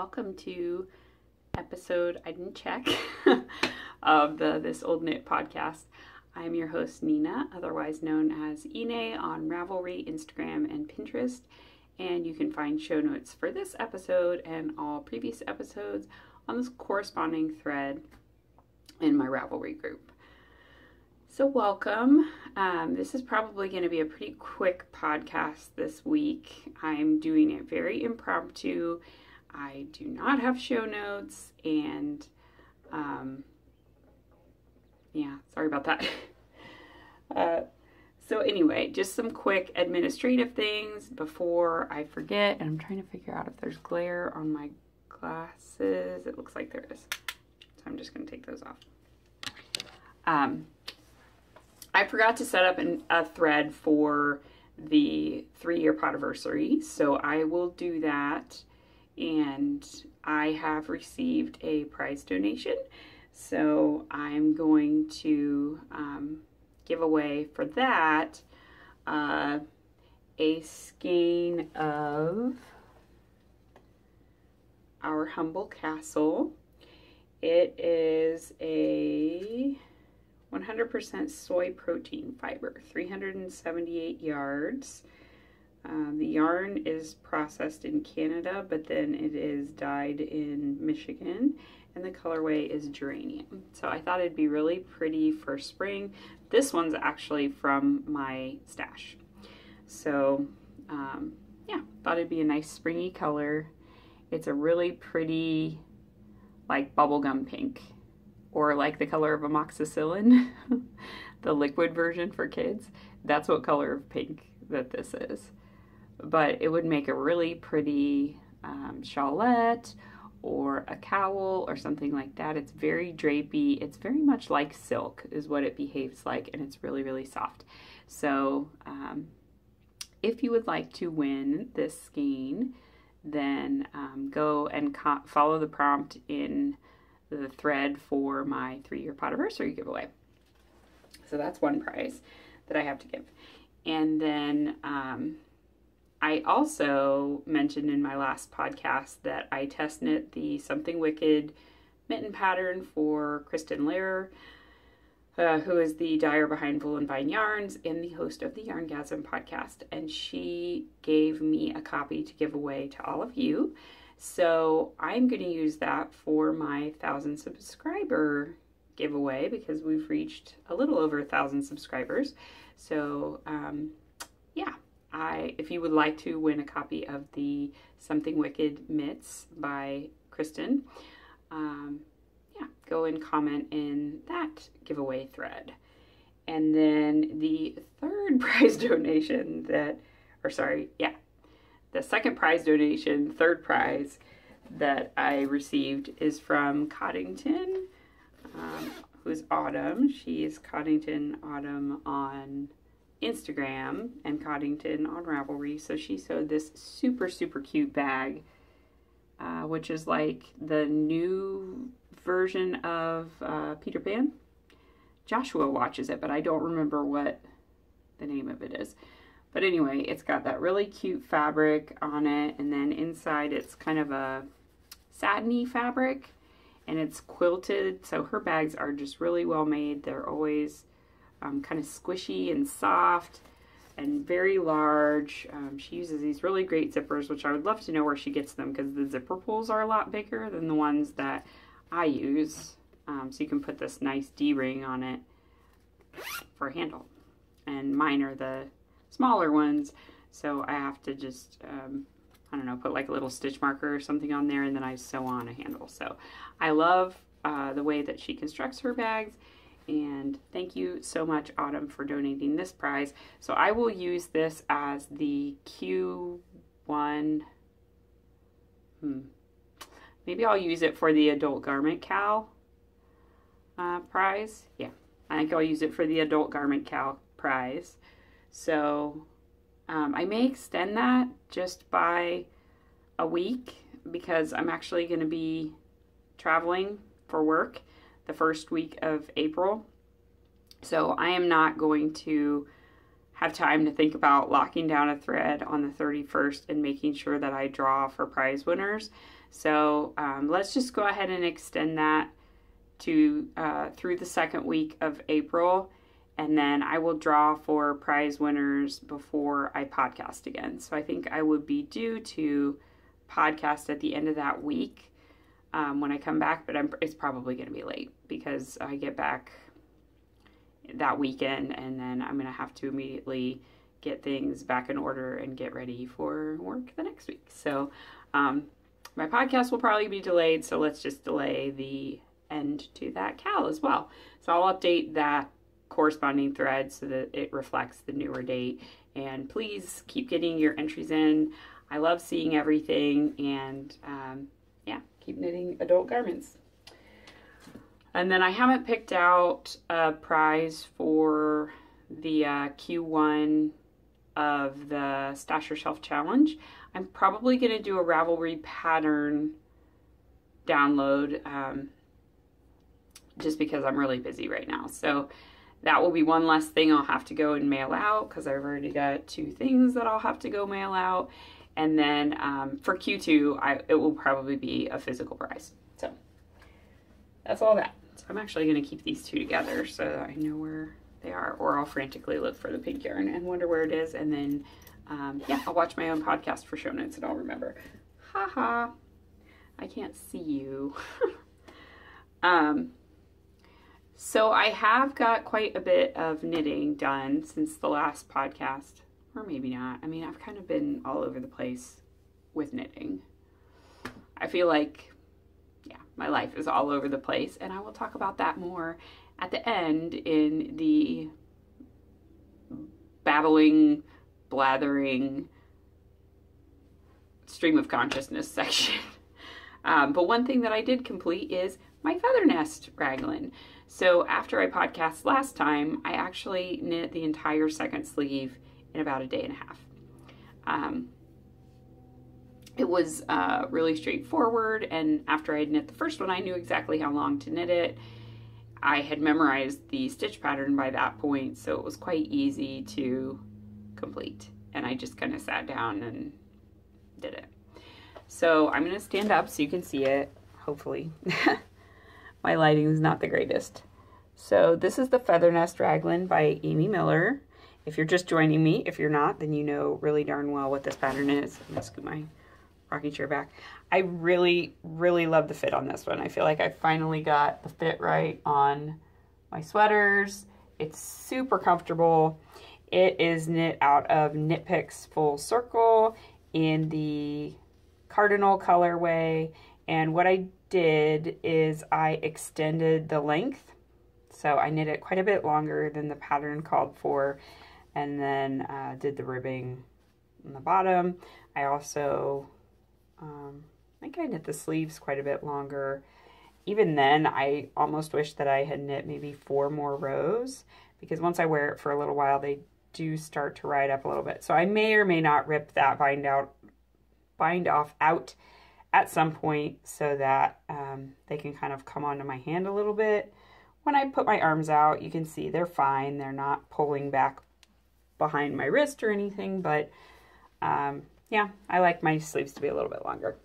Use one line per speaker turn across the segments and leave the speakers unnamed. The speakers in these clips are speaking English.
welcome to episode I didn't check of the This Old Knit podcast. I'm your host Nina, otherwise known as Ine on Ravelry, Instagram, and Pinterest. And you can find show notes for this episode and all previous episodes on this corresponding thread in my Ravelry group. So, welcome. Um, this is probably going to be a pretty quick podcast this week. I'm doing it very impromptu. I do not have show notes, and um, yeah, sorry about that. uh, so, anyway, just some quick administrative things before I forget. And I'm trying to figure out if there's glare on my glasses. It looks like there is. So, I'm just going to take those off. Um, I forgot to set up an, a thread for the three year podiversary, so I will do that. And I have received a prize donation, so I'm going to um, give away for that uh, a skein of our humble castle. It is a 100% soy protein fiber, 378 yards. Um, the yarn is processed in Canada, but then it is dyed in Michigan, and the colorway is geranium. So I thought it'd be really pretty for spring. This one's actually from my stash. So, um, yeah, thought it'd be a nice springy color. It's a really pretty, like bubblegum pink or like the color of amoxicillin, the liquid version for kids. That's what color of pink that this is. But it would make a really pretty um, shawlette or a cowl or something like that. It's very drapey. It's very much like silk, is what it behaves like, and it's really, really soft. So, um, if you would like to win this skein, then um, go and follow the prompt in the thread for my three year podiversary giveaway. So that's one prize that I have to give. And then um, I also mentioned in my last podcast that I test knit the Something Wicked mitten pattern for Kristen Lehrer, uh, who is the dyer behind Wool and Vine Yarns and the host of the Yarngasm podcast. And she gave me a copy to give away to all of you. So I'm going to use that for my thousand subscriber giveaway because we've reached a little over a thousand subscribers. So um, yeah, I if you would like to win a copy of the Something Wicked Mitts by Kristen, um, yeah, go and comment in that giveaway thread. And then the third prize donation that, or sorry, yeah, the second prize donation, third prize that I received is from Coddington, um, who's Autumn. She is Coddington Autumn on Instagram and Coddington on Ravelry. So she sewed this super, super cute bag, uh, which is like the new version of uh, Peter Pan. Joshua watches it, but I don't remember what the name of it is. But anyway, it's got that really cute fabric on it, and then inside it's kind of a satiny fabric, and it's quilted. So her bags are just really well made. They're always um, kind of squishy and soft and very large. Um, she uses these really great zippers, which I would love to know where she gets them because the zipper pulls are a lot bigger than the ones that I use. Um, so you can put this nice D-ring on it for a handle. And mine are the smaller ones. So I have to just, um, I don't know, put like a little stitch marker or something on there and then I sew on a handle. So I love uh, the way that she constructs her bags. And thank you so much, Autumn, for donating this prize. So I will use this as the Q1. Hmm. Maybe I'll use it for the adult garment cowl uh, prize. Yeah, I think I'll use it for the adult garment cowl prize. So um, I may extend that just by a week because I'm actually going to be traveling for work the first week of April. So I am not going to have time to think about locking down a thread on the 31st and making sure that I draw for prize winners. So um, let's just go ahead and extend that to uh, through the second week of April, and then I will draw for prize winners before I podcast again. So I think I would be due to podcast at the end of that week um, when I come back, but I'm, it's probably going to be late because I get back that weekend and then I'm going to have to immediately get things back in order and get ready for work the next week. So, um, my podcast will probably be delayed, so let's just delay the end to that cal as well. So, I'll update that corresponding thread so that it reflects the newer date. And please keep getting your entries in. I love seeing everything and um, keep knitting adult garments. And then I haven't picked out a prize for the uh, Q1 of the Stash Your Shelf Challenge. I'm probably going to do a Ravelry pattern download um, just because I'm really busy right now. So that will be one less thing I'll have to go and mail out because I've already got two things that I'll have to go mail out. And then um, for Q2, I, it will probably be a physical prize. So that's all that. So I'm actually going to keep these two together so I know where they are, or I'll frantically look for the pink yarn and wonder where it is. And then, um, yeah, I'll watch my own podcast for show notes and I'll remember. Ha ha. I can't see you. um, so I have got quite a bit of knitting done since the last podcast, or maybe not. I mean, I've kind of been all over the place with knitting. I feel like, yeah, my life is all over the place, and I will talk about that more at the end in the babbling, blathering stream of consciousness section. Um, but one thing that I did complete is my feather nest raglan. So after I podcast last time, I actually knit the entire second sleeve in about a day and a half. Um, it was uh, really straightforward, and after I knit the first one, I knew exactly how long to knit it. I had memorized the stitch pattern by that point, so it was quite easy to complete. And I just kind of sat down and did it. So I'm going to stand up so you can see it, hopefully. my lighting is not the greatest. So this is the Feather Nest Raglan by Amy Miller. If you're just joining me, if you're not, then you know really darn well what this pattern is. Gonna scoot my rocking chair back. I really, really love the fit on this one. I feel like I finally got the fit right on my sweaters. It's super comfortable. It is knit out of Knit Picks Full Circle in the cardinal colorway. And what I did is I extended the length. So I knit it quite a bit longer than the pattern called for and then uh, did the ribbing on the bottom. I also, um, I think I knit the sleeves quite a bit longer. Even then, I almost wish that I had knit maybe four more rows because once I wear it for a little while, they do start to ride up a little bit. So I may or may not rip that bind out, bind off out at some point so that um, they can kind of come onto my hand a little bit. When I put my arms out, you can see they're fine. They're not pulling back behind my wrist or anything, but um, yeah, I like my sleeves to be a little bit longer.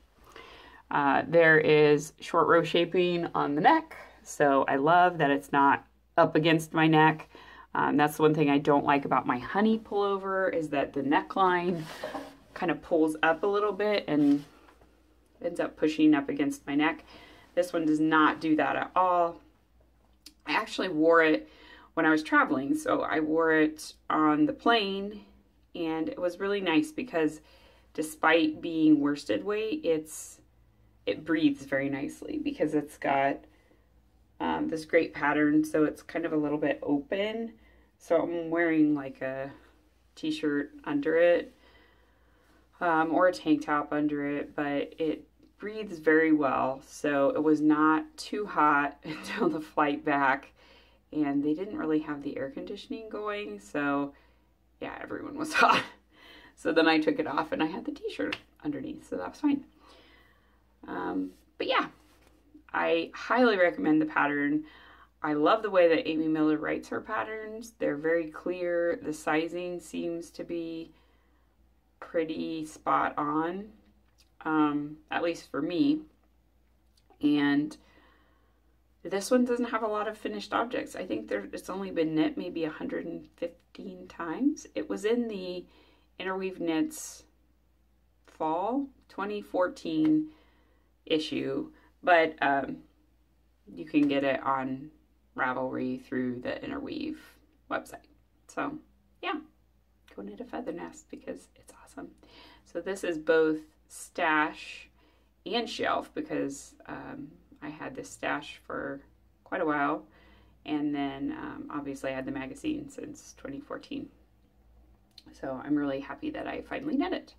Uh, there is short row shaping on the neck, so I love that it's not up against my neck. Um, that's the one thing I don't like about my honey pullover is that the neckline kind of pulls up a little bit and ends up pushing up against my neck. This one does not do that at all. I actually wore it when I was traveling. So I wore it on the plane and it was really nice because despite being worsted weight, it's it breathes very nicely because it's got um, this great pattern. So it's kind of a little bit open. So I'm wearing like a t-shirt under it um, or a tank top under it, but it breathes very well. So it was not too hot until the flight back, and they didn't really have the air conditioning going. So yeah, everyone was hot. So then I took it off and I had the t-shirt underneath, so that was fine. Um, but yeah, I highly recommend the pattern. I love the way that Amy Miller writes her patterns. They're very clear. The sizing seems to be pretty spot on, um, at least for me. And this one doesn't have a lot of finished objects. I think there, it's only been knit maybe 115 times. It was in the Interweave Knits fall 2014 issue, but um, you can get it on Ravelry through the Interweave website. So, yeah, go knit a feather nest because it's awesome. So, this is both stash and shelf because um, I had this stash for quite a while. And then um, obviously I had the magazine since 2014. So I'm really happy that I finally knit it.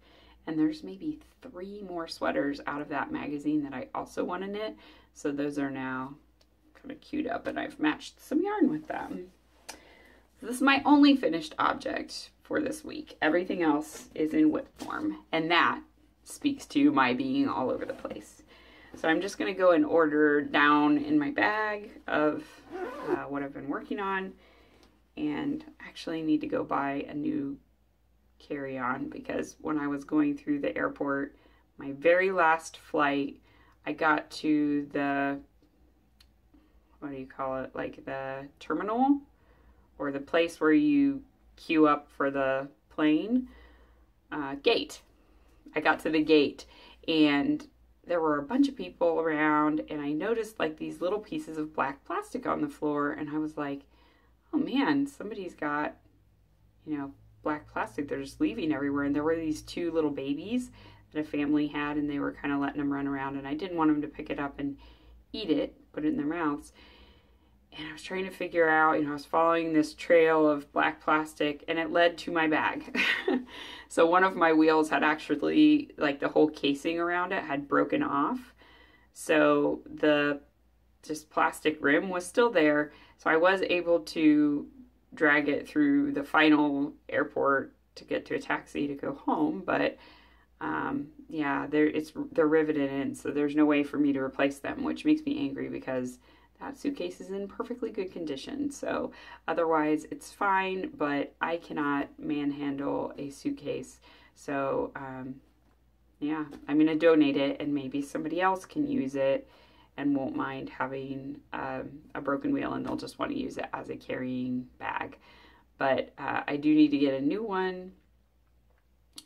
And there's maybe three more sweaters out of that magazine that I also want to knit. So those are now kind of queued up and I've matched some yarn with them. So this is my only finished object for this week. Everything else is in whip form. And that speaks to my being all over the place. So I'm just going to go and order down in my bag of uh, what I've been working on and actually need to go buy a new carry-on because when I was going through the airport, my very last flight, I got to the, what do you call it, like the terminal or the place where you queue up for the plane uh, gate. I got to the gate and there were a bunch of people around and I noticed like these little pieces of black plastic on the floor and I was like, oh man, somebody's got, you know, black plastic. They're just leaving everywhere. And there were these two little babies that a family had and they were kind of letting them run around and I didn't want them to pick it up and eat it, put it in their mouths. And I was trying to figure out, you know, I was following this trail of black plastic and it led to my bag. So one of my wheels had actually, like the whole casing around it had broken off. So the just plastic rim was still there. So I was able to drag it through the final airport to get to a taxi to go home. But um, yeah, they're, it's, they're riveted in, so there's no way for me to replace them, which makes me angry because that suitcase is in perfectly good condition. So otherwise it's fine, but I cannot manhandle a suitcase. So um, yeah, I'm going to donate it and maybe somebody else can use it and won't mind having um, a broken wheel and they'll just want to use it as a carrying bag. But uh, I do need to get a new one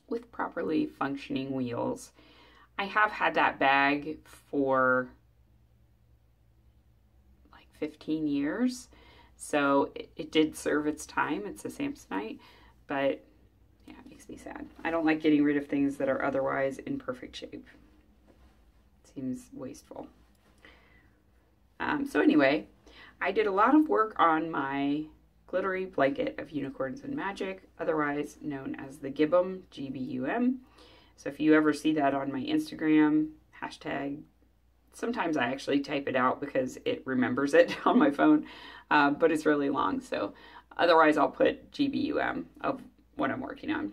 with properly functioning wheels. I have had that bag for 15 years. So it, it did serve its time. It's a Samsonite, but yeah, it makes me sad. I don't like getting rid of things that are otherwise in perfect shape. It Seems wasteful. Um, so anyway, I did a lot of work on my glittery blanket of unicorns and magic, otherwise known as the Gibbum, G-B-U-M. So if you ever see that on my Instagram, hashtag Sometimes I actually type it out because it remembers it on my phone, uh, but it's really long. So otherwise I'll put GBUM of what I'm working on.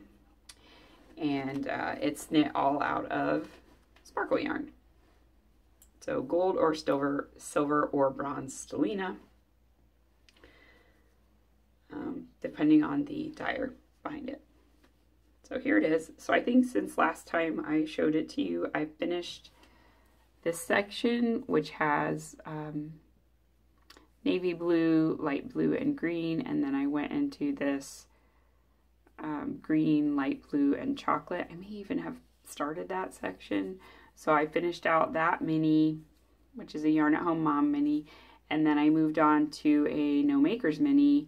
And uh, it's knit all out of sparkle yarn. So gold or silver, silver or bronze stellina, um, depending on the dyer behind it. So here it is. So I think since last time I showed it to you, I finished this section, which has um, navy blue, light blue, and green, and then I went into this um, green, light blue, and chocolate. I may even have started that section. So I finished out that mini, which is a Yarn at Home Mom mini, and then I moved on to a Knomakers mini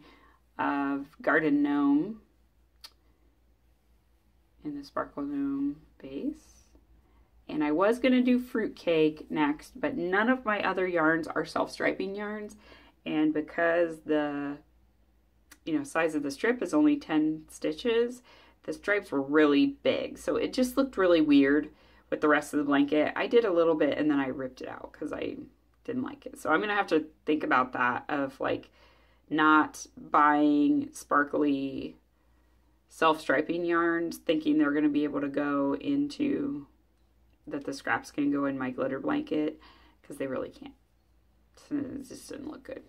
of Garden Gnome in the Sparkle Gnome base. And I was going to do fruitcake next, but none of my other yarns are self-striping yarns. And because the, you know, size of the strip is only 10 stitches, the stripes were really big. So it just looked really weird with the rest of the blanket. I did a little bit and then I ripped it out because I didn't like it. So I'm going to have to think about that of like not buying sparkly self-striping yarns thinking they're going to be able to go into that the scraps can go in my glitter blanket because they really can't. It just didn't look good.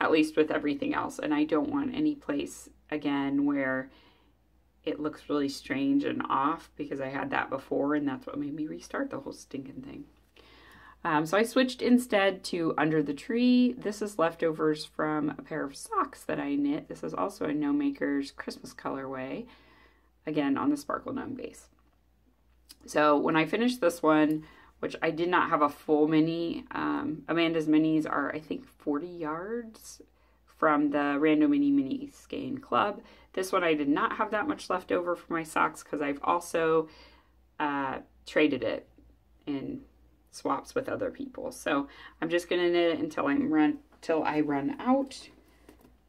at least with everything else. And I don't want any place again where it looks really strange and off because I had that before and that's what made me restart the whole stinking thing. Um, so I switched instead to Under the Tree. This is leftovers from a pair of socks that I knit. This is also a Knomakers Christmas colorway, again on the Sparkle Gnome base. So when I finished this one, which I did not have a full mini, um, Amanda's minis are I think 40 yards from the Rando Mini Mini Skein Club. This one I did not have that much left over for my socks because I've also uh, traded it in swaps with other people. So I'm just gonna knit it until I'm run till I run out.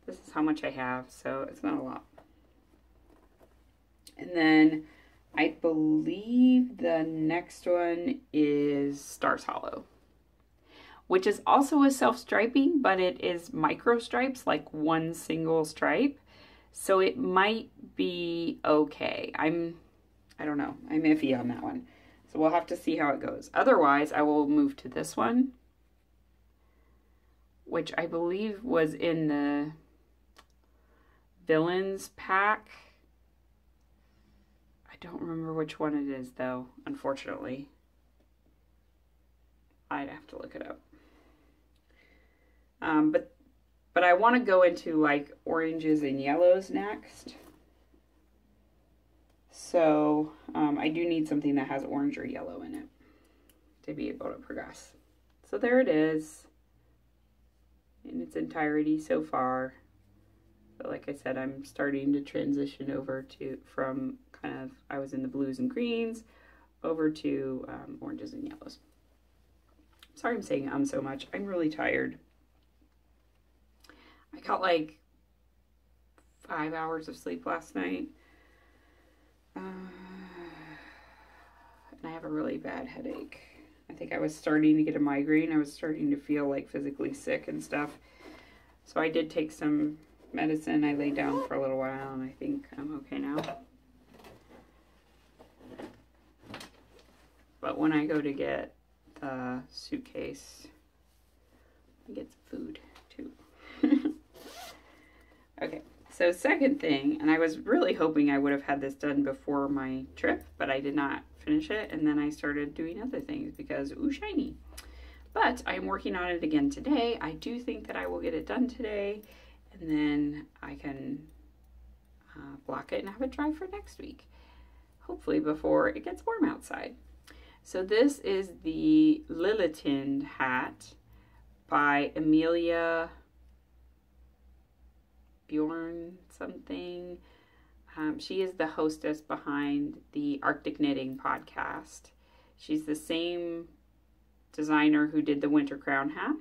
This is how much I have, so it's not a lot. And then I believe the next one is Stars Hollow which is also a self-striping, but it is micro stripes, like one single stripe. So it might be okay. I'm, I don't know, I'm iffy on that one. So we'll have to see how it goes. Otherwise, I will move to this one, which I believe was in the villains pack. Don't remember which one it is though, unfortunately. I'd have to look it up. Um, but but I want to go into like oranges and yellows next. So um, I do need something that has orange or yellow in it to be able to progress. So there it is in its entirety so far. But like I said, I'm starting to transition over to from kind of I was in the blues and greens over to um, oranges and yellows. Sorry I'm saying um so much. I'm really tired. I got like five hours of sleep last night. Uh, and I have a really bad headache. I think I was starting to get a migraine. I was starting to feel like physically sick and stuff. So I did take some medicine. I laid down for a little while and I think I'm okay now. But when I go to get the suitcase, I get some food too. Okay, so second thing, and I was really hoping I would have had this done before my trip, but I did not finish it, and then I started doing other things because, ooh, shiny. But I'm working on it again today. I do think that I will get it done today, and then I can uh, block it and have it dry for next week. Hopefully before it gets warm outside. So this is the Lilitind hat by Amelia Bjorn something. Um, she is the hostess behind the Arctic Knitting podcast. She's the same designer who did the Winter Crown hat.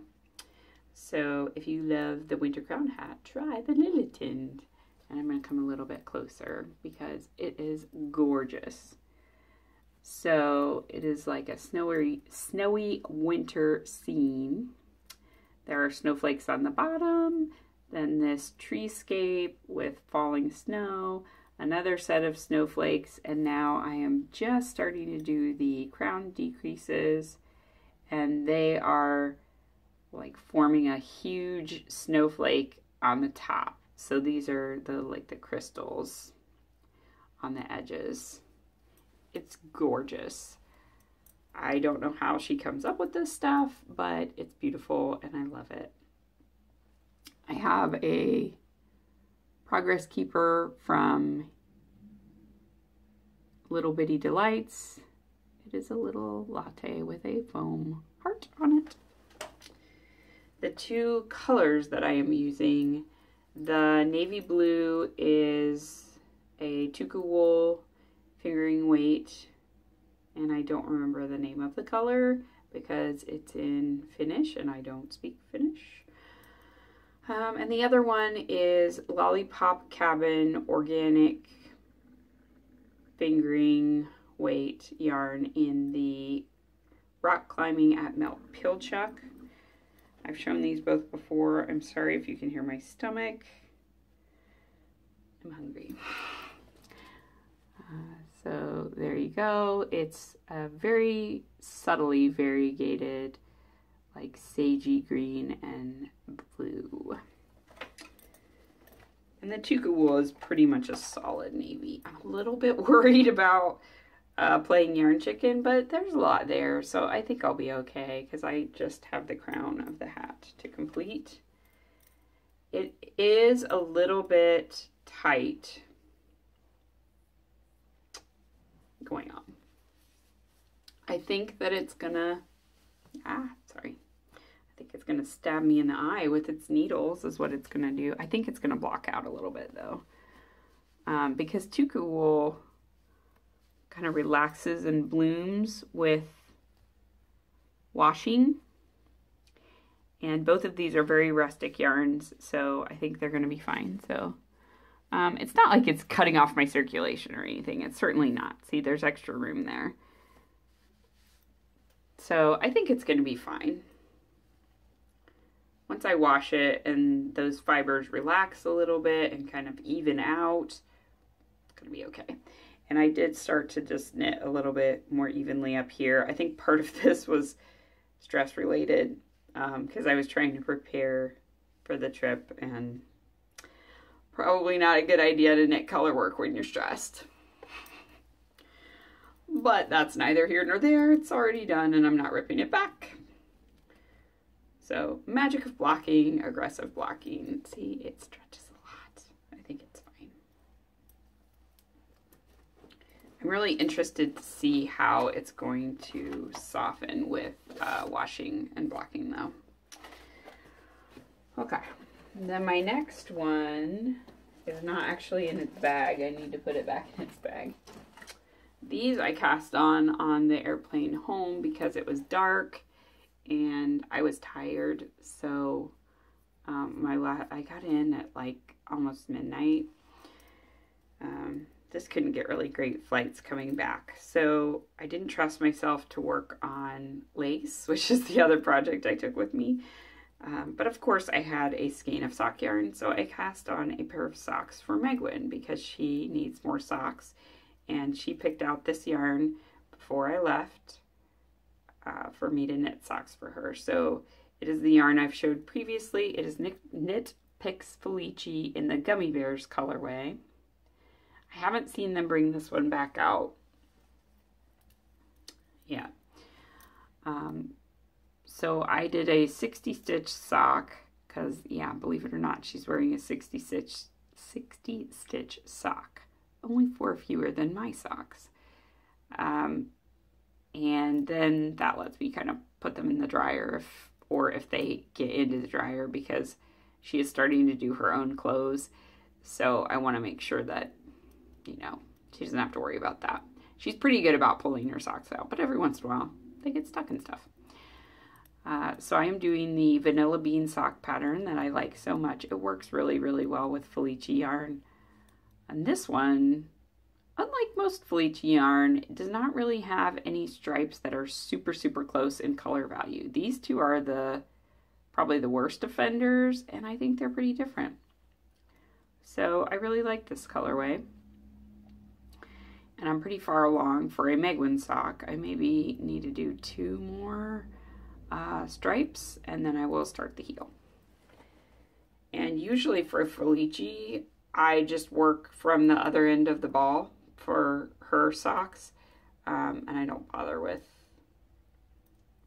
So if you love the Winter Crown hat, try the Lilitind. And I'm going to come a little bit closer because it is gorgeous. So it is like a snowy, snowy winter scene. There are snowflakes on the bottom. Then this treescape with falling snow, another set of snowflakes, and now I am just starting to do the crown decreases, and they are like forming a huge snowflake on the top. So these are the like the crystals on the edges. It's gorgeous. I don't know how she comes up with this stuff, but it's beautiful and I love it. I have a Progress Keeper from Little Bitty Delights. It is a little latte with a foam heart on it. The two colors that I am using, the navy blue is a Tukuwool fingering weight, and I don't remember the name of the color because it's in Finnish and I don't speak Finnish. Um, and the other one is Lollipop Cabin Organic Fingering Weight yarn in the Rock Climbing at Mount Pilchuck. I've shown these both before. I'm sorry if you can hear my stomach. I'm hungry. Uh, so there you go. It's a very subtly variegated like sagey green and blue. And the Tukuwool is pretty much a solid navy. I'm a little bit worried about uh, playing yarn chicken, but there's a lot there, so I think I'll be okay because I just have the crown of the hat to complete. It is a little bit tight going on. I think that it's gonna, ah, sorry. I think it's gonna stab me in the eye with its needles is what it's gonna do. I think it's gonna block out a little bit though. Um, because Tukuwool kind of relaxes and blooms with washing. And both of these are very rustic yarns, so I think they're to be fine. So um, it's not like it's cutting off my circulation or anything. It's certainly not. See, there's extra room there. So I think it's going to be fine. Once I wash it and those fibers relax a little bit and kind of even out, it's going to be okay. And I did start to just knit a little bit more evenly up here. I think part of this was stress related because um, I was trying to prepare for the trip and Probably not a good idea to knit color work when you're stressed. But that's neither here nor there. It's already done and I'm not ripping it back. So magic of blocking, aggressive blocking. See, it stretches a lot. I think it's fine. I'm really interested to see how it's going to soften with uh, washing and blocking though. Okay. Then my next one is not actually in its bag. I need to put it back in its bag. These I cast on on the airplane home because it was dark and I was tired. So um, my la I got in at like almost midnight. Um, just couldn't get really great flights coming back. So I didn't trust myself to work on lace, which is the other project I took with me. Um, but of course, I had a skein of sock yarn, so I cast on a pair of socks for Megwin because she needs more socks. And she picked out this yarn before I left uh, for me to knit socks for her. So it is the yarn I've showed previously. It is Knit, Picks Felici in the Gummy Bears colorway. I haven't seen them bring this one back out yet. Um, so I did a 60 stitch sock because, yeah, believe it or not, she's wearing a 60 stitch, 60 stitch sock. Only four fewer than my socks. Um, and then that lets me kind of put them in the dryer if, or if they get into the dryer because she is starting to do her own clothes. So I want to make sure that, you know, she doesn't have to worry about that. She's pretty good about pulling her socks out, but every once in a while they get stuck in stuff. Uh, so I am doing the vanilla bean sock pattern that I like so much. It works really, really well with Felici yarn. And this one, unlike most Felici yarn, does not really have any stripes that are super, super close in color value. These two are the probably the worst offenders, and I think they're pretty different. So I really like this colorway. And I'm pretty far along for a Megwin sock. I maybe need to do two more uh, stripes and then I will start the heel. And usually for Felici, I just work from the other end of the ball for her socks. Um, and I don't bother with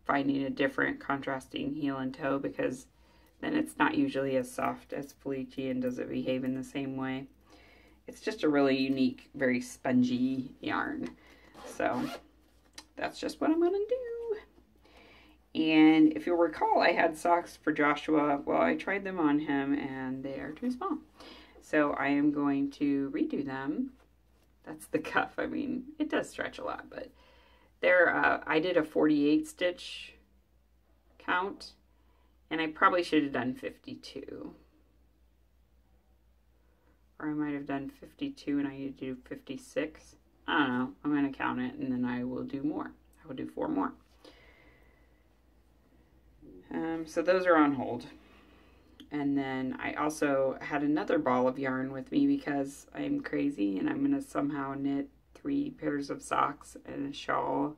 finding a different contrasting heel and toe because then it's not usually as soft as Felici and doesn't behave in the same way. It's just a really unique, very spongy yarn. So that's just what I'm going to do. And if you'll recall, I had socks for Joshua. Well, I tried them on him and they are too small. So I am going to redo them. That's the cuff. I mean, it does stretch a lot, but there, uh, I did a 48 stitch count and I probably should have done 52. Or I might have done 52 and I need to do 56. I don't know. I'm going to count it and then I will do more. I will do four more. Um, so those are on hold. And then I also had another ball of yarn with me because I'm crazy and I'm going to somehow knit three pairs of socks and a shawl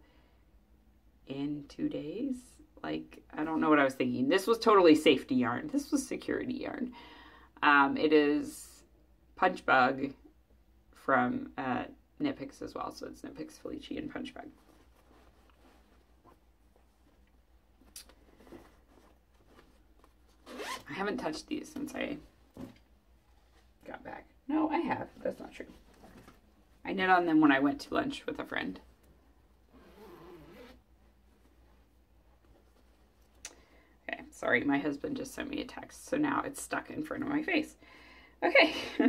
in two days. Like, I don't know what I was thinking. This was totally safety yarn. This was security yarn. Um, it is Punch Bug from uh, Knit Picks as well. So it's Knit Picks Felici and Punch Bug. I haven't touched these since I got back. No, I have. That's not true. I knit on them when I went to lunch with a friend. Okay, sorry, my husband just sent me a text, so now it's stuck in front of my face. Okay.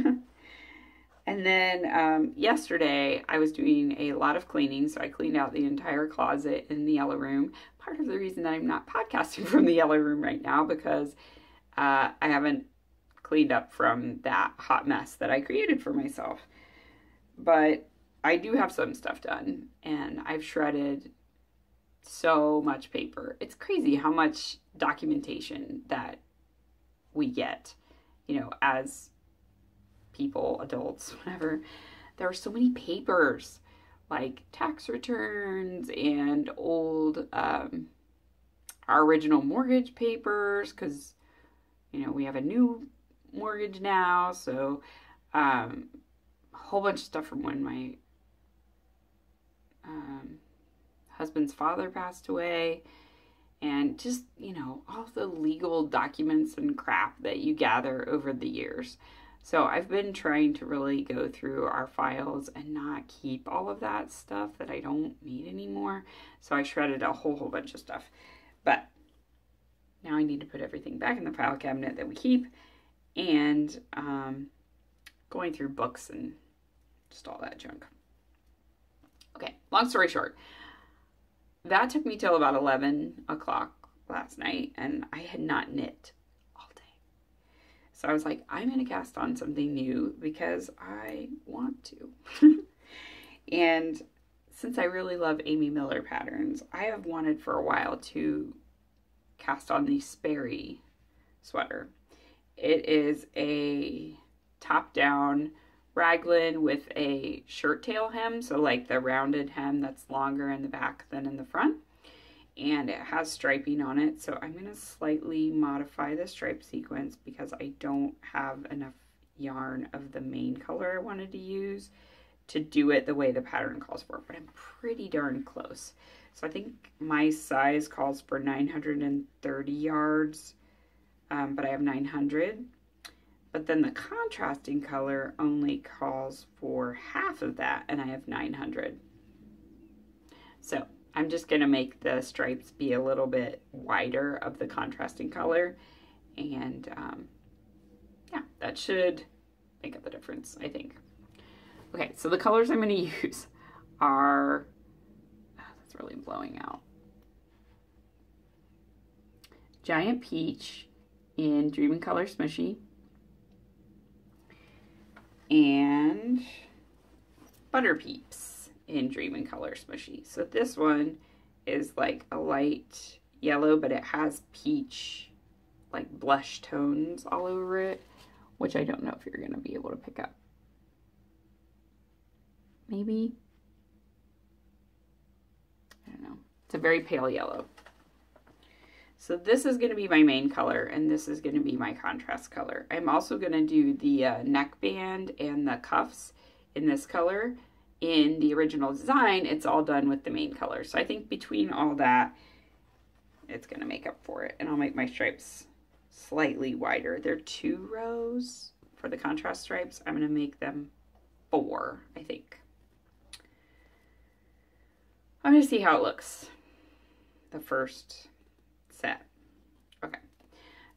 and then um, yesterday I was doing a lot of cleaning, so I cleaned out the entire closet in the yellow room. Part of the reason that I'm not podcasting from the yellow room right now because uh, I haven't cleaned up from that hot mess that I created for myself. But I do have some stuff done, and I've shredded so much paper. It's crazy how much documentation that we get, you know, as people, adults, whatever. There are so many papers, like tax returns and old, um, our original mortgage papers, because you know, we have a new mortgage now, so um, a whole bunch of stuff from when my um, husband's father passed away, and just, you know, all the legal documents and crap that you gather over the years. So I've been trying to really go through our files and not keep all of that stuff that I don't need anymore. So I shredded a whole whole bunch of stuff. But now I need to put everything back in the file cabinet that we keep and um, going through books and just all that junk. Okay, long story short, that took me till about 11 o'clock last night and I had not knit all day. So I was like, I'm going to cast on something new because I want to. and since I really love Amy Miller patterns, I have wanted for a while to cast on the Sperry sweater. It is a top down raglan with a shirt tail hem, so like the rounded hem that's longer in the back than in the front. And it has striping on it, so I'm going to slightly modify the stripe sequence because I don't have enough yarn of the main color I wanted to use to do it the way the pattern calls for, but I'm pretty darn close. So I think my size calls for 930 yards, um, but I have 900. But then the contrasting color only calls for half of that, and I have 900. So I'm just going to make the stripes be a little bit wider of the contrasting color. And um, yeah, that should make up the difference, I think. Okay, so the colors I'm going to use are it's really blowing out. Giant Peach in Dream in Color Smushy. And Butter Peeps in Dream in Color Smushy. So this one is like a light yellow, but it has peach, like blush tones all over it, which I don't know if you're going to be able to pick up. Maybe. Don't know. It's a very pale yellow. So this is going to be my main color, and this is going to be my contrast color. I'm also going to do the uh, neckband and the cuffs in this color. In the original design, it's all done with the main color. So I think between all that, it's going to make up for it. And I'll make my stripes slightly wider. They're two rows for the contrast stripes. I'm going to make them four, I think. I'm going to see how it looks. The first set. Okay.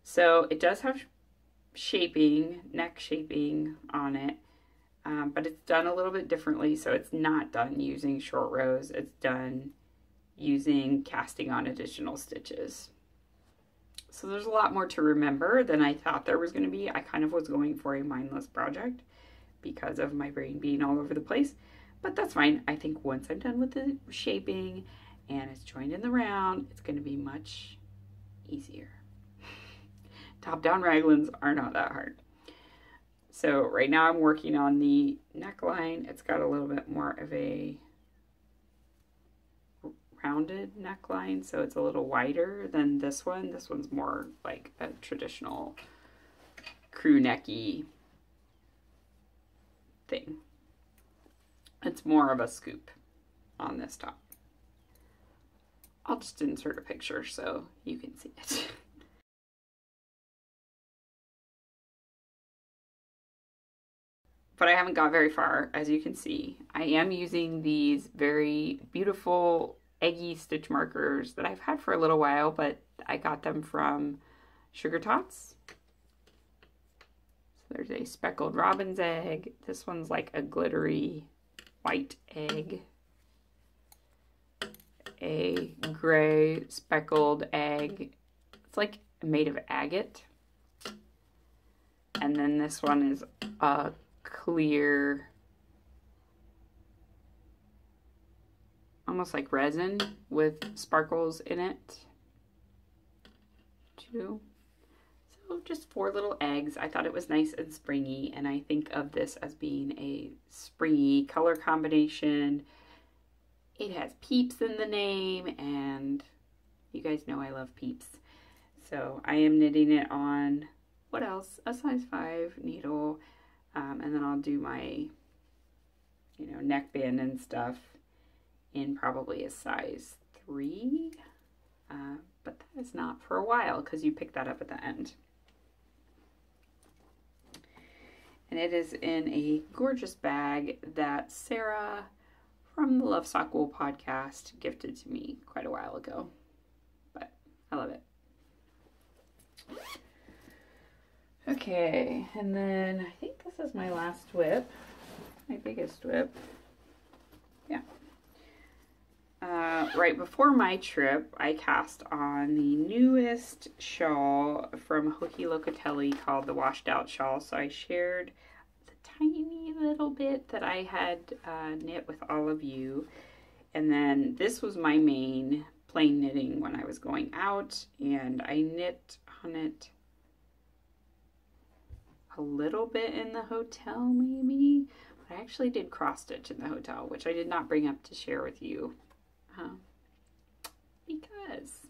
So it does have shaping, neck shaping on it. Um, but it's done a little bit differently. So it's not done using short rows. It's done using casting on additional stitches. So there's a lot more to remember than I thought there was going to be. I kind of was going for a mindless project because of my brain being all over the place. But that's fine. I think once I'm done with the shaping and it's joined in the round, it's going to be much easier. Top-down raglans are not that hard. So right now I'm working on the neckline. It's got a little bit more of a rounded neckline, so it's a little wider than this one. This one's more like a traditional crew necky thing. It's more of a scoop on this top. I'll just insert a picture so you can see it. but I haven't got very far, as you can see. I am using these very beautiful eggy stitch markers that I've had for a little while, but I got them from Sugar Tots. So there's a speckled robin's egg. This one's like a glittery white egg. A gray speckled egg. It's like made of agate. And then this one is a clear almost like resin with sparkles in it. Two. Just four little eggs. I thought it was nice and springy, and I think of this as being a springy color combination. It has peeps in the name, and you guys know I love peeps. So I am knitting it on, what else? A size 5 needle, um, and then I'll do my, you know, neckband and stuff in probably a size 3. Uh, but that is not for a while because you pick that up at the end. And it is in a gorgeous bag that Sarah from the Love Sock Wool podcast gifted to me quite a while ago. But I love it. Okay, and then I think this is my last whip, my biggest whip. Yeah. Uh, right before my trip, I cast on the newest shawl from Joji Locatelli called the Washed Out Shawl. So I shared the tiny little bit that I had uh, knit with all of you. And then this was my main plain knitting when I was going out. And I knit on it a little bit in the hotel, maybe. I actually did cross stitch in the hotel, which I did not bring up to share with you uh, because.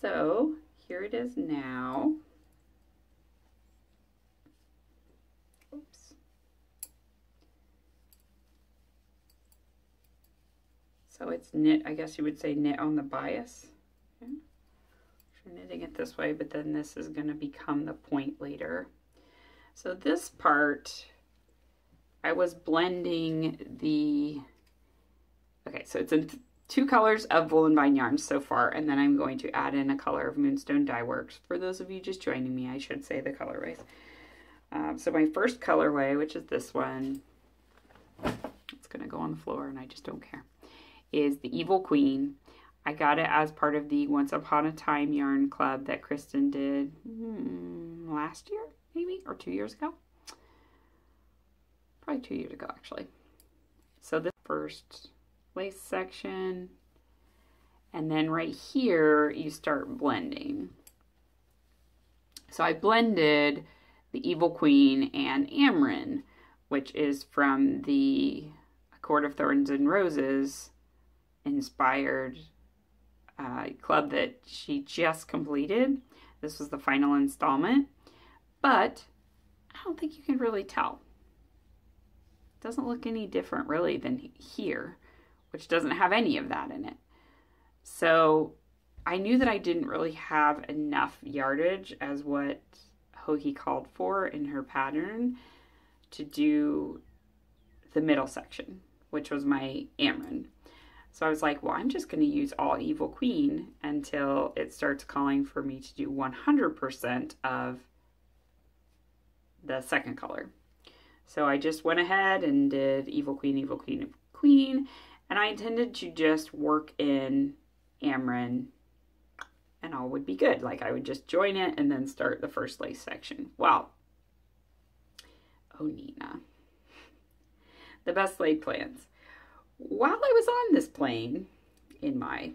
So here it is now. Oops. So it's knit, I guess you would say knit on the bias. Yeah. You're knitting it this way, but then this is going to become the point later. So this part, I was blending the Okay, so it's in two colors of Wool & Vine yarns so far, and then I'm going to add in a color of Moonstone Dye Works. For those of you just joining me, I should say the colorways. Um, so my first colorway, which is this one, it's going to go on the floor and I just don't care, is the Evil Queen. I got it as part of the Once Upon a Time Yarn Club that Kristen did hmm, last year, maybe, or two years ago. Probably two years ago, actually. So this first lace section. And then right here, you start blending. So I blended the Evil Queen and Amren, which is from the Court of Thorns and Roses inspired uh, club that she just completed. This was the final installment, but I don't think you can really tell. It doesn't look any different really than here which doesn't have any of that in it. So I knew that I didn't really have enough yardage as what Joji called for in her pattern to do the middle section, which was my Amren. So I was like, well, I'm just going to use all Evil Queen until it starts calling for me to do 100% of the second color. So I just went ahead and did Evil Queen, Evil Queen, Evil Queen, and I intended to just work in Amren and all would be good. Like I would just join it and then start the first lace section. Well, Oh, Nina. The best laid plans. While I was on this plane, in my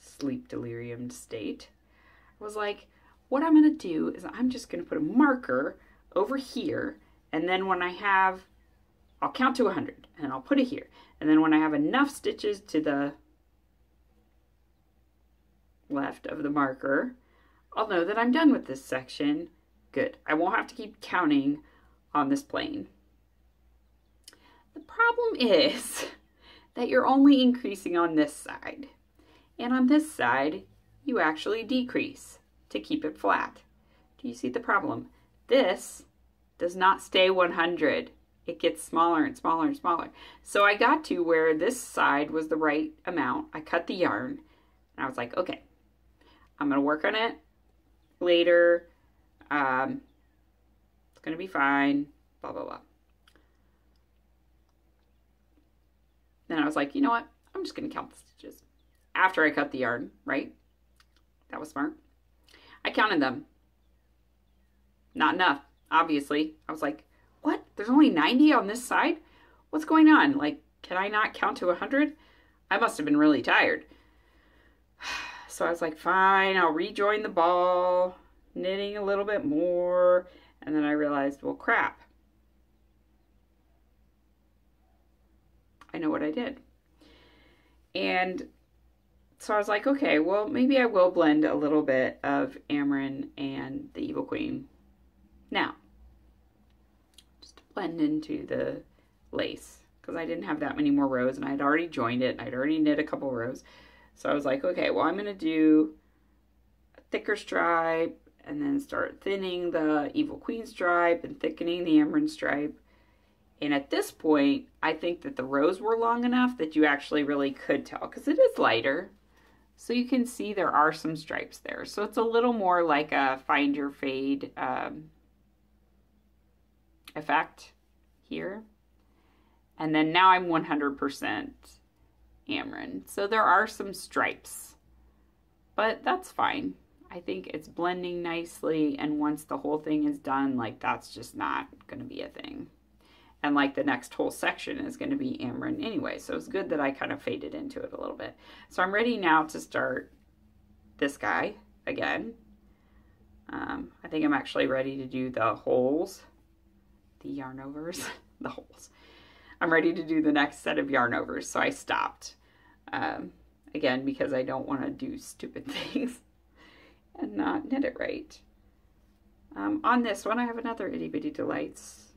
sleep delirium state, I was like, what I'm to do is I'm just to put a marker over here. And then when I have, I'll count to 100 and I'll put it here. And then when I have enough stitches to the left of the marker, I'll know that I'm done with this section. Good. I won't have to keep counting on this plane. The problem is that you're only increasing on this side. And on this side, you actually decrease to keep it flat. Do you see the problem? This does not stay 100. It gets smaller and smaller and smaller. So I got to where this side was the right amount. I cut the yarn and I was like, okay, I'm going to work on it later. Um, it's going to be fine, blah, blah, blah. Then I was like, you know what? I'm just going to count the stitches after I cut the yarn, right? That was smart. I counted them. Not enough, obviously. I was like, what? There's only 90 on this side? What's going on? Like, can I not count to 100? I must have been really tired. So I was like, fine, I'll rejoin the ball, knitting a little bit more. And then I realized, well, crap. I know what I did. And so I was like, okay, well, maybe I will blend a little bit of Amaran and the Evil Queen now. Blend into the lace because I didn't have that many more rows and I had already joined it. and I'd already knit a couple rows. So I was like, okay, well, I'm going to do a thicker stripe and then start thinning the Evil Queen stripe and thickening the Amaran stripe. And at this point, I think that the rows were long enough that you actually really could tell because it is lighter. So you can see there are some stripes there. So it's a little more like a find your fade um, effect here. And then now I'm 100% Amaran. So there are some stripes, but that's fine. I think it's blending nicely. And once the whole thing is done, like that's just not going to be a thing. And like the next whole section is going to be Amaran anyway. So it's good that I kind of faded into it a little bit. So I'm ready now to start this guy again. Um, I think I'm actually ready to do the holes, the yarn overs, the holes. I'm ready to do the next set of yarn overs. So I stopped um, again because I don't want to do stupid things and not knit it right. Um, on this one, I have another Itty Bitty Delights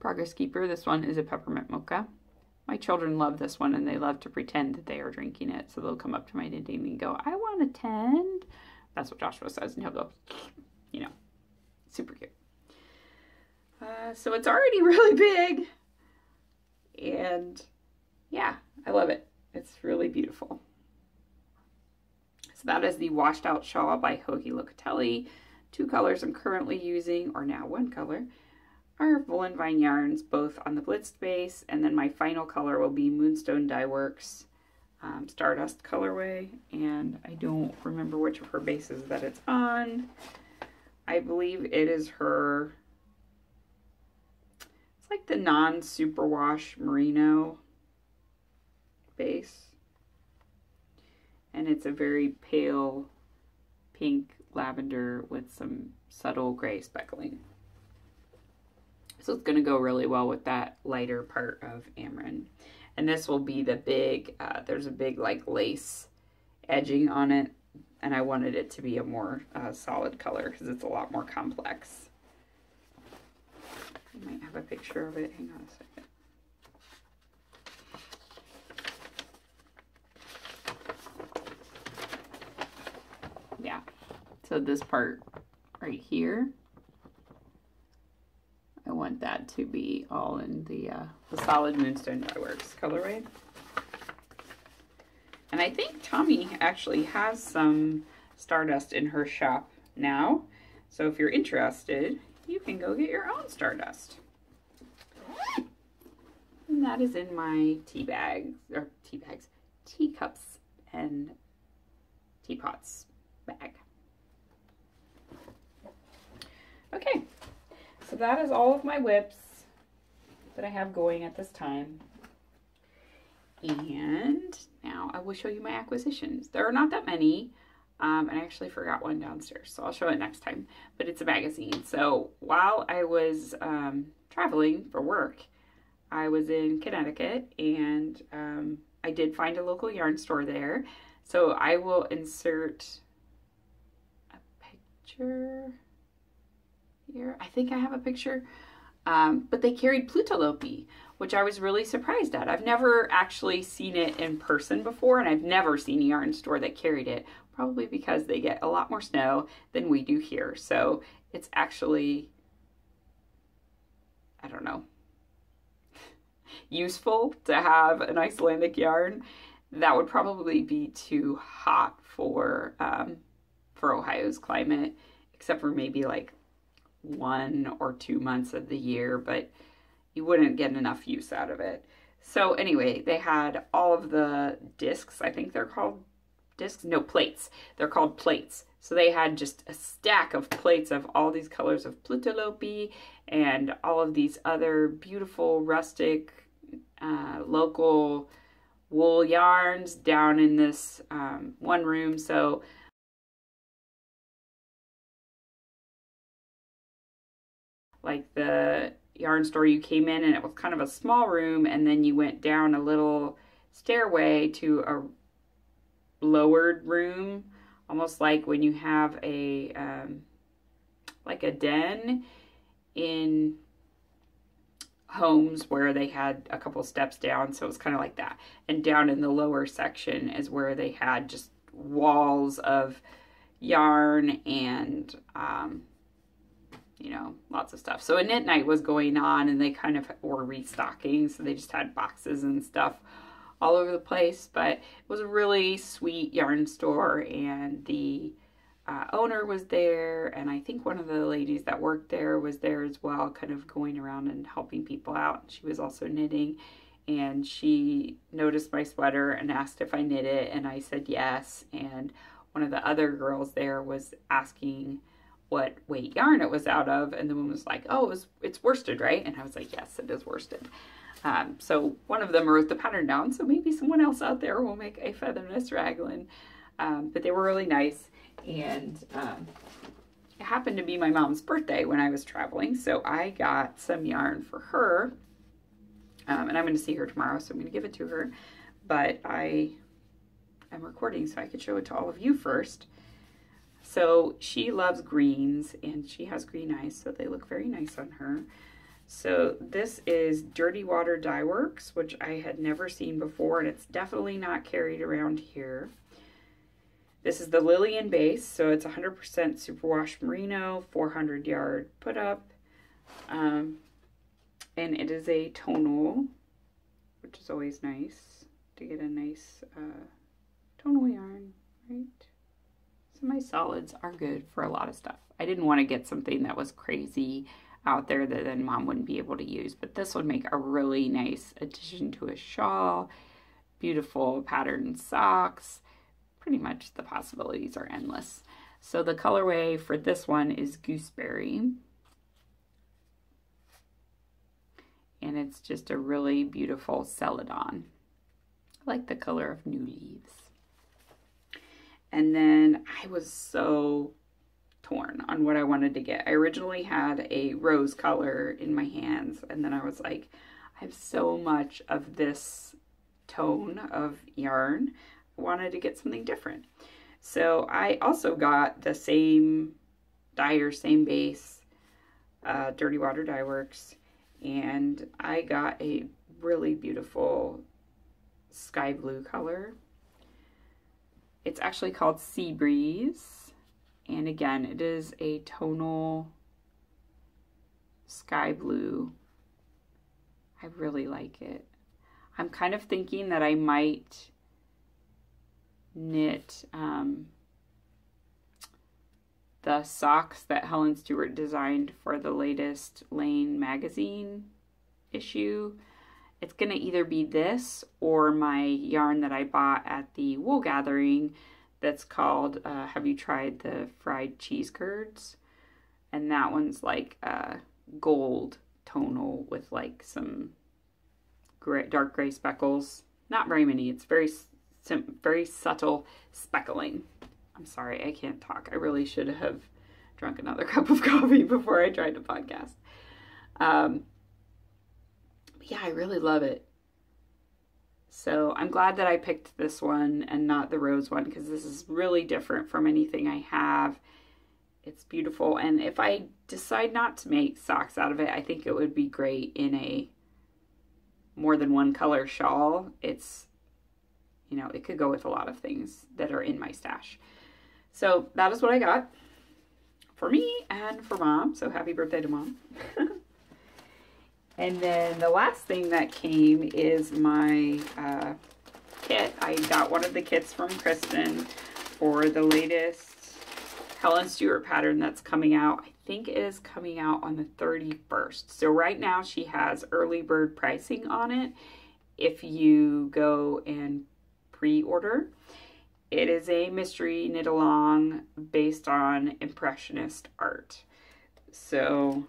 Progress Keeper. This one is a peppermint mocha. My children love this one and they love to pretend that they are drinking it. So they'll come up to my knitting and go, I want a tend. That's what Joshua says. And he'll go, you know, super cute. Uh, so it's already really big. And yeah, I love it. It's really beautiful. So that is the Washed Out Shawl by Joji Locatelli. Two colors I'm currently using, or now one color, are Wool & Vine yarns, both on the blitzed base, and then my final color will be Moonstone Dye Works um, Stardust colorway, and I don't remember which of her bases that it's on. I believe it is her, like the non-superwash merino base. And it's a very pale pink lavender with some subtle gray speckling. So it's going to go really well with that lighter part of Amaran. And this will be the big, uh, there's a big like lace edging on it. And I wanted it to be a more uh, solid color because it's a lot more complex. I might have a picture of it. Hang on a second. Yeah. So this part right here I want that to be all in the, uh, the solid Moonstone Dye colorway. And I think Tommy actually has some Stardust in her shop now. So if you're interested, you can go get your own Stardust. And that is in my tea bags, or tea bags, teacups and teapots bag. Okay, so that is all of my whips that I have going at this time. And now I will show you my acquisitions. There are not that many. Um, and I actually forgot one downstairs, so I'll show it next time. But it's a magazine. So while I was um, traveling for work, I was in Connecticut and um, I did find a local yarn store there. So I will insert a picture here. I think I have a picture Um, but they carried Plötulopi, which I was really surprised at. I've never actually seen it in person before, and I've never seen a yarn store that carried it, probably because they get a lot more snow than we do here. So it's actually, I don't know, useful to have an Icelandic yarn. That would probably be too hot for um, for Ohio's climate, except for maybe like one or two months of the year, but you wouldn't get enough use out of it. So anyway, they had all of the discs. I think they're called discs. No plates. They're called plates. So they had just a stack of plates of all these colors of Plötulopi and all of these other beautiful rustic uh, local wool yarns down in this um, one room. So like the yarn store you came in and it was kind of a small room and then you went down a little stairway to a lowered room almost like when you have a um, like a den in homes where they had a couple steps down. So it was kind of like that. And down in the lower section is where they had just walls of yarn and um, you know, lots of stuff. So a knit night was going on and they kind of were restocking. So they just had boxes and stuff all over the place. But it was a really sweet yarn store and the uh, owner was there. And I think one of the ladies that worked there was there as well, kind of going around and helping people out. She was also knitting and she noticed my sweater and asked if I knit it. And I said yes. And one of the other girls there was asking what weight yarn it was out of, and the woman was like, "Oh, it was, it's worsted, right?" And I was like, "Yes, it is worsted." Um, so one of them wrote the pattern down, so maybe someone else out there will make a featherness raglan. Um, but they were really nice, and um, it happened to be my mom's birthday when I was traveling, so I got some yarn for her. Um, and I'm going to see her tomorrow, so I'm going to give it to her. But I am recording so I could show it to all of you first. So she loves greens and she has green eyes, so they look very nice on her. So this is Dirty Water Dye Works, which I had never seen before, and it's definitely not carried around here. This is the Lillian base, so it's 100% superwash merino, 400 yard put up. Um, and it is a tonal, which is always nice to get a nice uh, tonal yarn, right? My solids are good for a lot of stuff. I didn't want to get something that was crazy out there that then mom wouldn't be able to use, but this would make a really nice addition to a shawl. Beautiful patterned socks. Pretty much the possibilities are endless. So the colorway for this one is gooseberry. And it's just a really beautiful celadon. I like the color of new leaves. And then I was so torn on what I wanted to get. I originally had a rose color in my hands, and then I was like, I have so much of this tone of yarn. I wanted to get something different. So I also got the same dyer, same base, uh, Dirty Water Dye Works, and I got a really beautiful sky blue color it's actually called Sea Breeze. And again, it is a tonal sky blue. I really like it. I'm kind of thinking that I might knit um, the socks that Helen Stewart designed for the latest Laine magazine issue it's going to either be this or my yarn that I bought at the wool gathering that's called uh, Have You Tried the Fried Cheese Curds? And that one's like uh, gold tonal with like some gray, dark gray speckles. Not very many. It's very, very subtle speckling. I'm sorry, I can't talk. I really should have drunk another cup of coffee before I tried to podcast. Um, yeah, I really love it. So I'm glad that I picked this one and not the rose one because this is really different from anything I have. It's beautiful. And if I decide not to make socks out of it, I think it would be great in a more than one color shawl. It's, you know, it could go with a lot of things that are in my stash. So that is what I got for me and for mom. So happy birthday to mom. and then the last thing that came is my uh, kit. I got one of the kits from Kristen for the latest Helen Stewart pattern that's coming out. I think it is coming out on the 31st. So right now she has early bird pricing on it if you go and pre-order. It is a mystery knit along based on impressionist art. So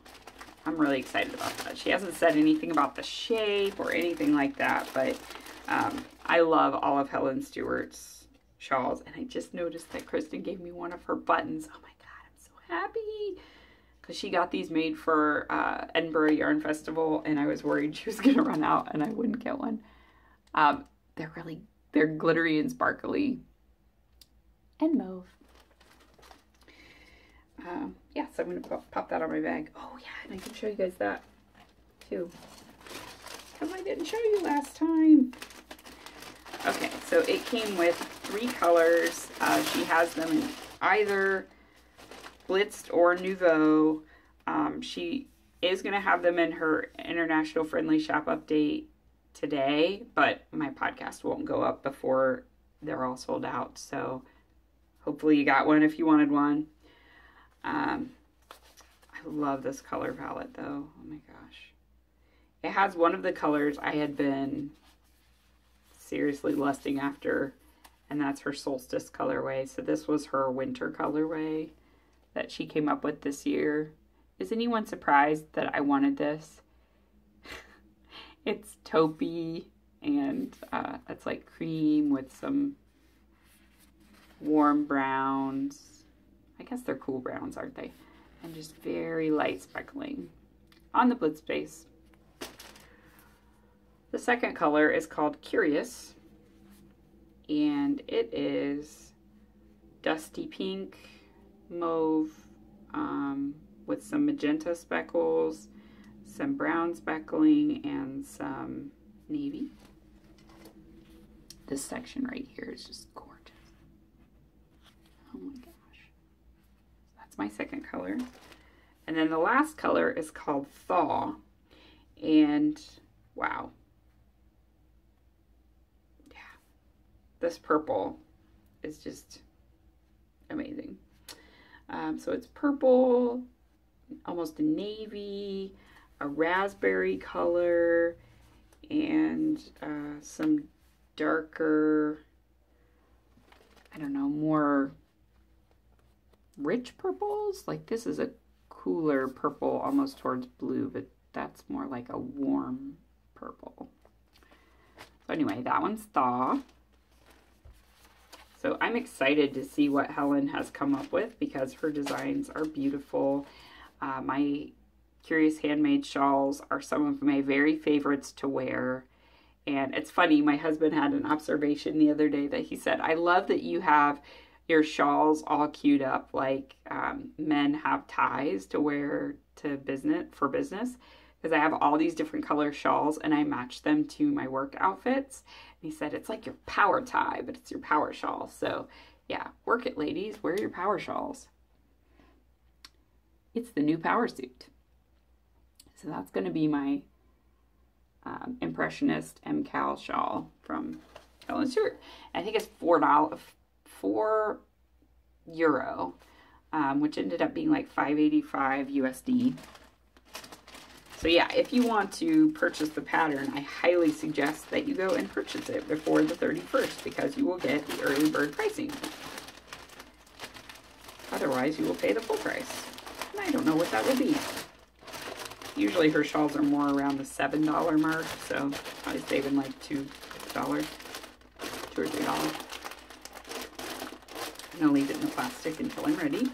I'm really excited about that. She hasn't said anything about the shape or anything like that, but um, I love all of Helen Stewart's shawls. And I just noticed that Kristen gave me one of her buttons. Oh my God, I'm so happy. Because she got these made for uh, Edinburgh Yarn Festival, and I was worried she was going to run out and I wouldn't get one. Um, they're really, they're glittery and sparkly and mauve. Um, yeah, so I'm going to pop, pop that on my bag. Oh, yeah, and I can show you guys that, too. Because I didn't show you last time. Okay, so it came with three colors. Uh, she has them in either Blitzed or Nouveau. Um, she is going to have them in her International Friendly Shop update today, but my podcast won't go up before they're all sold out. So hopefully you got one if you wanted one. Um, I love this color palette though. Oh my gosh. It has one of the colors I had been seriously lusting after, and that's her solstice colorway. So this was her winter colorway that she came up with this year. Is anyone surprised that I wanted this? it's taupey and uh, it's like cream with some warm browns. I guess they're cool browns, aren't they? And just very light speckling on the blitz base. The second color is called Curious, and it is dusty pink, mauve, um, with some magenta speckles, some brown speckling, and some navy. This section right here is just gorgeous. Oh my gosh. My second color. And then the last color is called Thaw. And wow, Yeah. this purple is just amazing. Um, so it's purple, almost a navy, a raspberry color, and uh, some darker, I don't know, more rich purples. Like this is a cooler purple, almost towards blue, but that's more like a warm purple. So anyway, that one's Thaw. So I'm excited to see what Helen has come up with because her designs are beautiful. Uh, my Curious Handmade shawls are some of my very favorites to wear. And it's funny, my husband had an observation the other day that he said, I love that you have your shawls all queued up like um, men have ties to wear to business for business because I have all these different color shawls and I match them to my work outfits. And he said, it's like your power tie, but it's your power shawl. So yeah, work it ladies, wear your power shawls. It's the new power suit. So that's going to be my um, Impressionist MKAL shawl from Helen Stewart. I think it's four dollars, four euro, um, which ended up being like 585 USD. So yeah, if you want to purchase the pattern, I highly suggest that you go and purchase it before the 31st because you will get the early bird pricing. Otherwise, you will pay the full price. And I don't know what that would be. Usually her shawls are more around the $7 mark, so I saving like $2, 2 or $3. I'm to leave it in the plastic until I'm ready.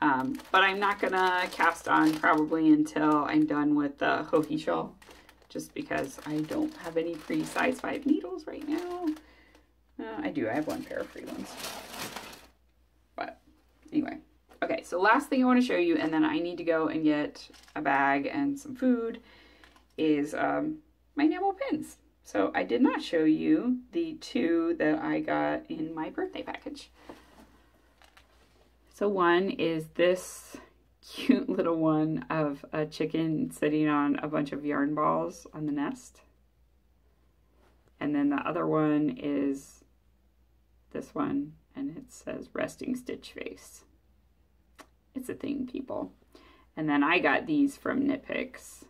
Um, but I'm not to cast on probably until I'm done with the Joji shawl, just because I don't have any free size 5 needles right now. Uh, I do, I have one pair of free ones. But anyway, okay, so last thing I want to show you, and then I need to go and get a bag and some food, is um, my enamel pins. So I did not show you the two that I got in my birthday package. So one is this cute little one of a chicken sitting on a bunch of yarn balls on the nest. And then the other one is this one, and it says resting stitch face. It's a thing, people. And then I got these from Knit Picks.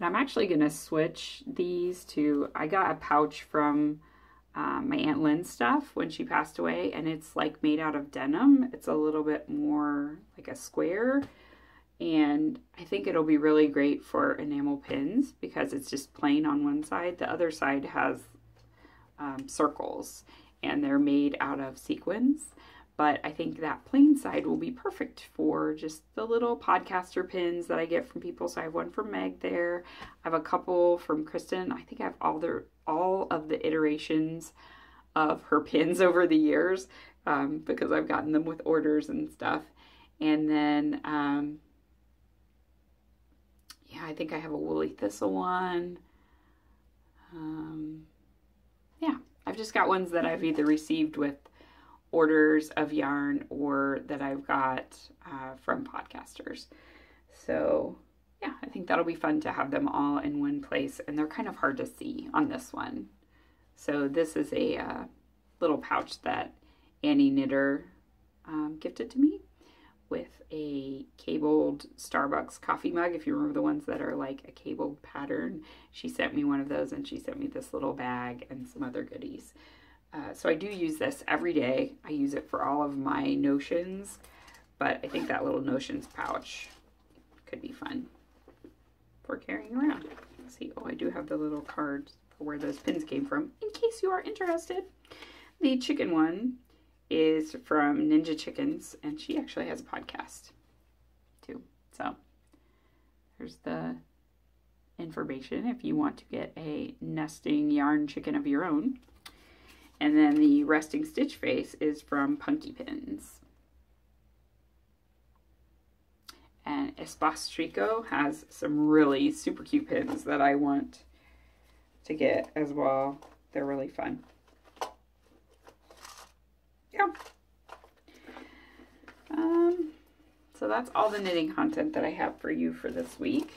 And I'm actually going to switch these to, I got a pouch from um, my Aunt Lynn's stuff when she passed away, and it's like made out of denim. It's a little bit more like a square, and I think it'll be really great for enamel pins because it's just plain on one side. The other side has um, circles, and they're made out of sequins but I think that plain side will be perfect for just the little podcaster pins that I get from people. So I have one from Meg there. I have a couple from Kristen. I think I have all the all of the iterations of her pins over the years um, because I've gotten them with orders and stuff. And then, um, yeah, I think I have a woolly thistle one. Um, yeah, I've just got ones that I've either received with orders of yarn or that I've got uh, from podcasters. So, yeah, I think that'll be fun to have them all in one place, and they're kind of hard to see on this one. So, this is a uh, little pouch that Annie Knitter um, gifted to me with a cabled Starbucks coffee mug. If you remember the ones that are like a cabled pattern, she sent me one of those and she sent me this little bag and some other goodies. Uh, so I do use this every day. I use it for all of my notions, but I think that little notions pouch could be fun for carrying around. See, oh, I do have the little cards for where those pins came from, in case you are interested. The chicken one is from Ninja Chickens, and she actually has a podcast too. So there's the information if you want to get a nesting yarn chicken of your own. And then the resting stitch face is from Punky Pins. And Espace Tricot has some really super cute pins that I want to get as well. They're really fun. Yeah. Um, so that's all the knitting content that I have for you for this week.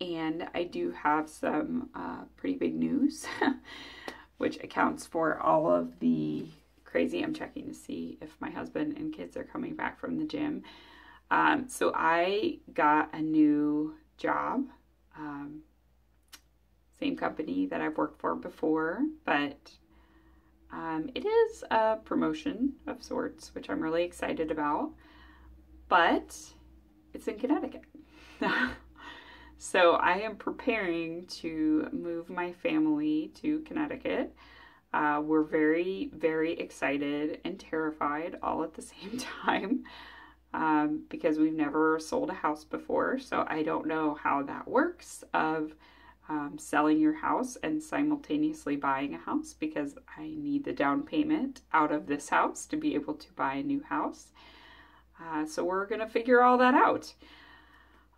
And I do have some uh, pretty big news. which accounts for all of the crazy. I'm checking to see if my husband and kids are coming back from the gym. Um, so I got a new job. Um, same company that I've worked for before, but um, it is a promotion of sorts, which I'm really excited about. But it's in Connecticut. So I am preparing to move my family to Connecticut. Uh, we're very, very excited and terrified all at the same time um, because we've never sold a house before. So I don't know how that works of um, selling your house and simultaneously buying a house because I need the down payment out of this house to be able to buy a new house. Uh, so we're going to figure all that out.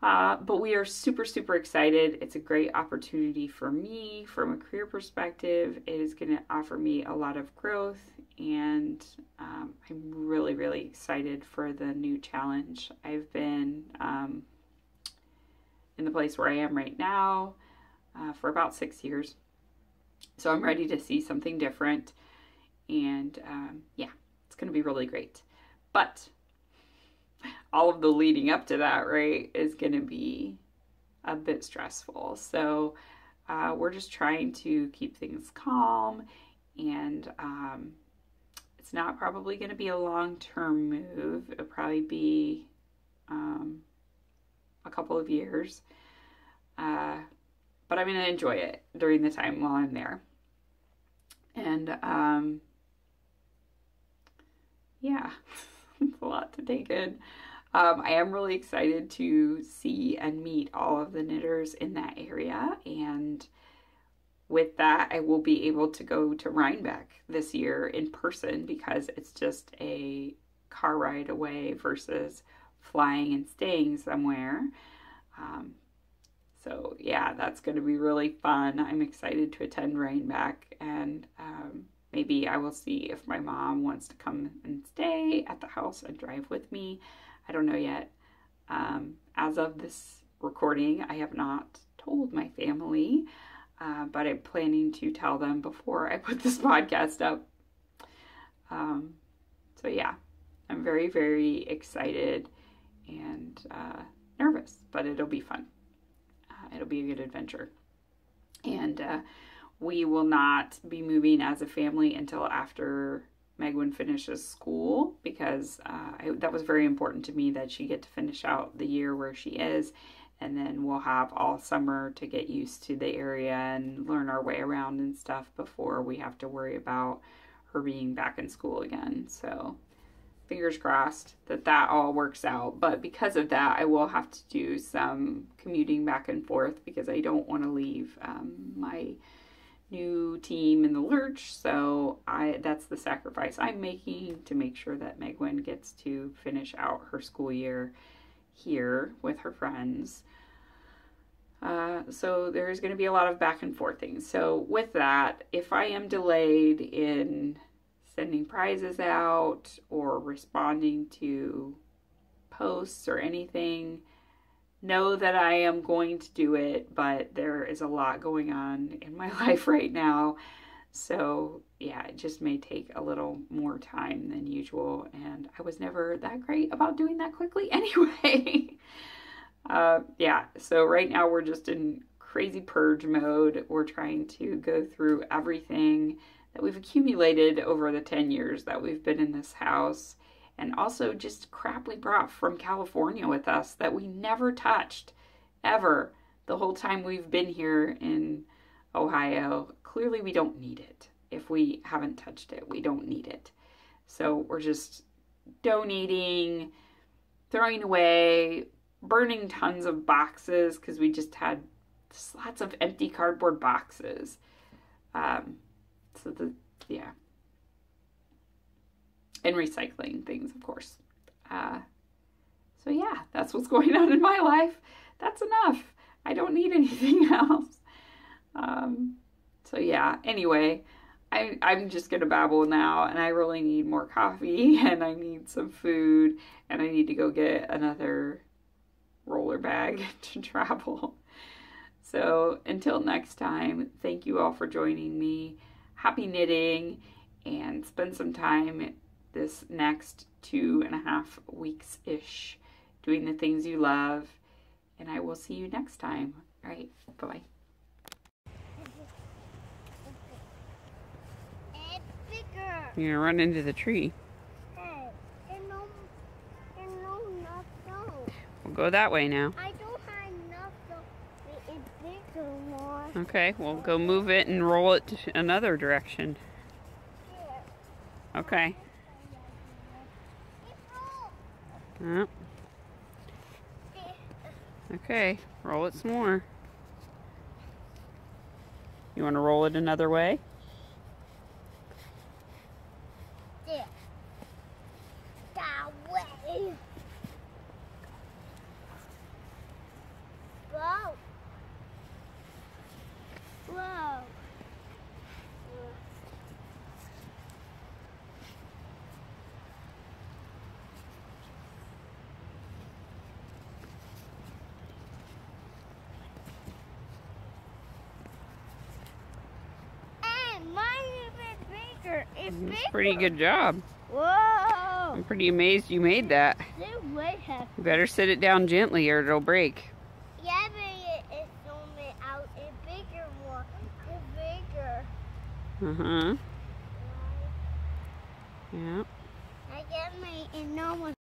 Uh, but we are super, super excited. It's a great opportunity for me from a career perspective. It is going to offer me a lot of growth, and um, I'm really, really excited for the new challenge. I've been um, in the place where I am right now uh, for about six years. So I'm ready to see something different. And um, yeah, it's going to be really great. But all of the leading up to that, right, is going to be a bit stressful. So uh, we're just trying to keep things calm, and um, it's not probably going to be a long term move. It'll probably be um, a couple of years. Uh, but I'm going to enjoy it during the time while I'm there. And um, yeah. it's a lot to take in. Um, I am really excited to see and meet all of the knitters in that area. And with that, I will be able to go to Rhinebeck this year in person because it's just a car ride away versus flying and staying somewhere. Um, so yeah, that's going to be really fun. I'm excited to attend Rhinebeck, and um, maybe I will see if my mom wants to come and stay at the house and drive with me. I don't know yet. Um, as of this recording, I have not told my family, uh, but I'm planning to tell them before I put this podcast up. Um, so yeah, I'm very, very excited and uh, nervous, but it'll be fun. Uh, it'll be a good adventure. And uh, we will not be moving as a family until after Megwin finishes school because uh, I, that was very important to me that she get to finish out the year where she is. And then we'll have all summer to get used to the area and learn our way around and stuff before we have to worry about her being back in school again. So fingers crossed that that all works out. But because of that, I will have to do some commuting back and forth because I don't want to leave um, my new team in the lurch. So I that's the sacrifice I'm making to make sure that Megwin gets to finish out her school year here with her friends. Uh, so there's going to be a lot of back and forth things. So with that, if I am delayed in sending prizes out or responding to posts or anything, know that I am going to do it, but there is a lot going on in my life right now. So, yeah, it just may take a little more time than usual. And I was never that great about doing that quickly anyway. Uh, yeah, so right now we're just in crazy purge mode. We're trying to go through everything that we've accumulated over the 10 years that we've been in this house and also just crap we brought from California with us that we never touched ever the whole time we've been here in Ohio. Clearly, we don't need it. If we haven't touched it, we don't need it. So we're just donating, throwing away, burning tons of boxes because we just had lots of empty cardboard boxes. Um, so the yeah, and recycling things, of course. Uh, so yeah, that's what's going on in my life. That's enough. I don't need anything else. Um, so yeah. Anyway, I I'm just gonna babble now, and I really need more coffee, and I need some food, and I need to go get another roller bag to travel. So until next time, thank you all for joining me. Happy knitting and spend some time this next two and a half weeks ish doing the things you love. And I will see you next time. All right. Bye bye. You're gonna run into the tree.
Hey, no, no, no.
We'll go that way now.
I don't have enough to bigger more.
Okay, we'll go move it and roll it another direction. Okay. Yep. Okay, roll it some more. You want to roll it another way?
There. That way. Whoa. Whoa. Hey, mine is a bit bigger. It's bigger.
That's a pretty good job.
Whoa.
I'm pretty amazed you made that.
This way has
You better sit it down gently or it'll break.
Yeah, but it, it's zooming out. It's bigger more. It's bigger.
Uh-huh. Yeah.